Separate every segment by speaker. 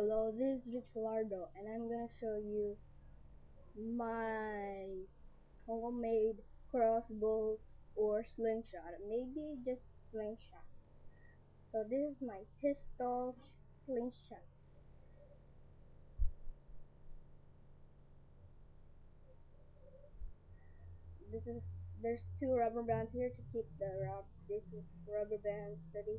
Speaker 1: Hello, this is Ricsolardo, and I'm gonna show you my homemade crossbow or slingshot. Maybe just slingshot. So this is my pistol slingshot. This is there's two rubber bands here to keep the rub this rubber band steady.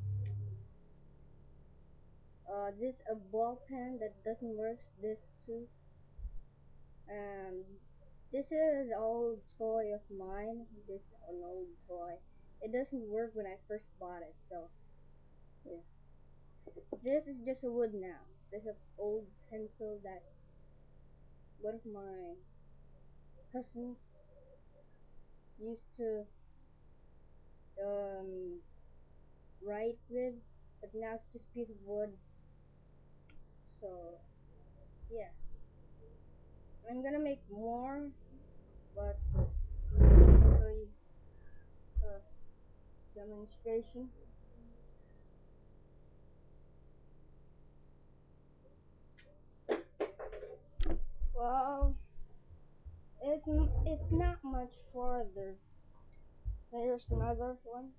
Speaker 1: Uh, this a ball pen that doesn't work. This too. And this is an old toy of mine. This is an old toy. It doesn't work when I first bought it, so yeah. This is just a wood now. This is an old pencil that one of my cousins used to um, write with, but now it's just a piece of wood. Yeah. I'm gonna make more, but for uh, demonstration. Well, it's it's not much farther. There's another one.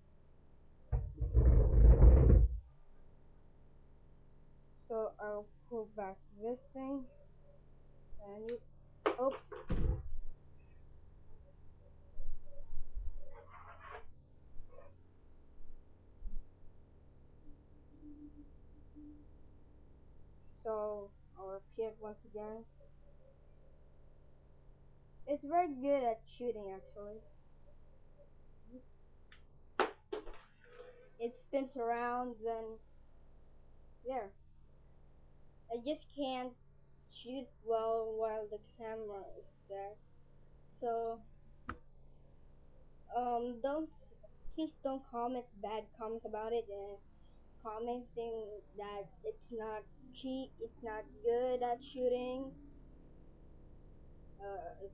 Speaker 1: So I'll pull back this thing, and you, oops. So I'll repeat once again. It's very good at shooting actually. It spins around then yeah. I just can't shoot well while the camera is there. So um don't please don't comment bad comments about it and commenting that it's not cheap, it's not good at shooting. Uh, it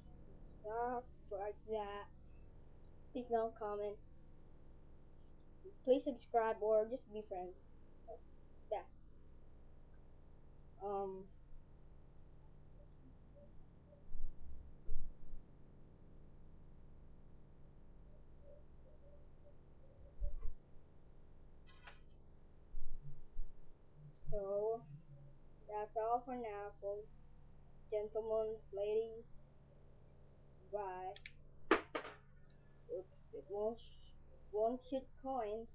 Speaker 1: sucks like that. Please don't comment. Please subscribe or just be friends. Yeah. Um. So that's all for now, folks. Gentlemen, ladies. Bye. Oops, it won't won't shoot coins.